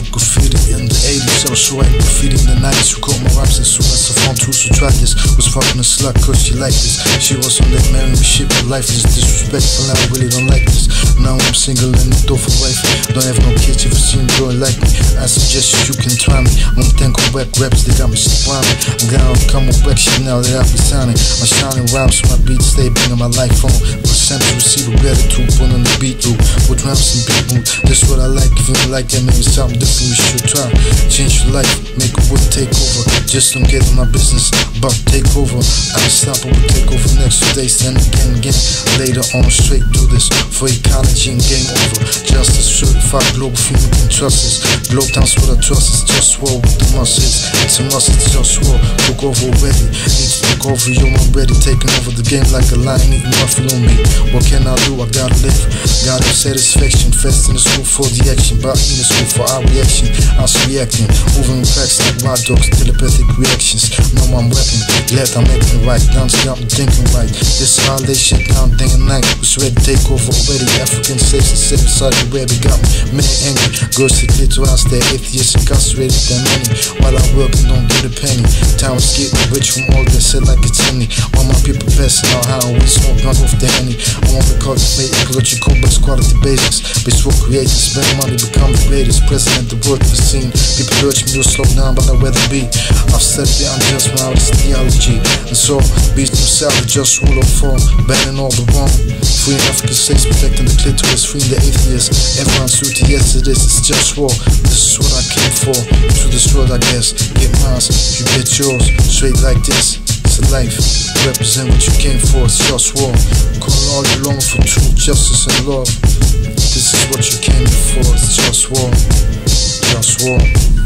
recursos. I graffiti in the nights Who caught my raps and so as a phone too So tried this, was fucking a slut cause she liked this. She was on that me shit but life is disrespectful I really don't like this. Now I'm single and the door for wife. Don't have no kids if you see a girl like me. I suggest you can try me. I'm thinking whack raps they got me squirming. I'm gonna come whack shit now that I be signing. My shining rhymes, my beats stay bringing my life on. Percent to receive a gratitude put on the beat loop With rhymes and beat mood. That's what I like if you like that maybe something different you should try. Change life, make a wood take over. Just don't get in my business, but take over I'm unstoppable, take over next day, stand again, again Later on, straight do this for ecology and game over. Justice, certified global female can trust us Globe dance with our trust is just war with the muscles It's a must, it's just war, took over already. Need to take over, yo, I'm ready. Taking over the game like a lion eating buffalo meat. What can I do? I gotta live, gotta satisfaction. Fast in the school for the action, but in the school for our reaction. I was reacting, moving cracks like wild dogs, telepathic reactions. Know I'm weapon, glad I'm acting right. Down me thinking right. This holiday shit down day and night. Was ready to take over already African slaves and sit the web It got me mad angry Girls clear to us, they're atheists incarcerated than many. While I work and don't get a penny. Time is getting rich from all this shit like it's any. All my people passing out how we smoke gun off the henny I want to cultivate ecological but quality basics. Bitch will create spend money become the greatest President the world ever seen. People urge to slow down but I'd rather be I've said it, I'm just my this theology And so, beats themselves just rule of form Banning all the wrong Freeing African states, protecting the clitoris Freeing the atheists Everyone's duty, yes it is, it's just war This is what I came for To world I guess Get mine, you get yours Straight like this a life. Represent what you came for, it's just war. Call all you long for truth, justice, and love. This is what you came for, it's just war. Just war.